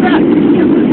Beleza!